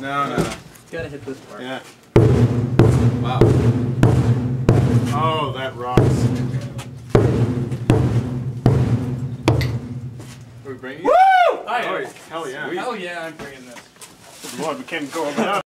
No, no. Gotta hit this part. Yeah. Wow. Oh, that rocks. Are we bringing Woo! I Oh, hell yeah. Hell yeah, I'm bringing this. Lord, we can't go over that.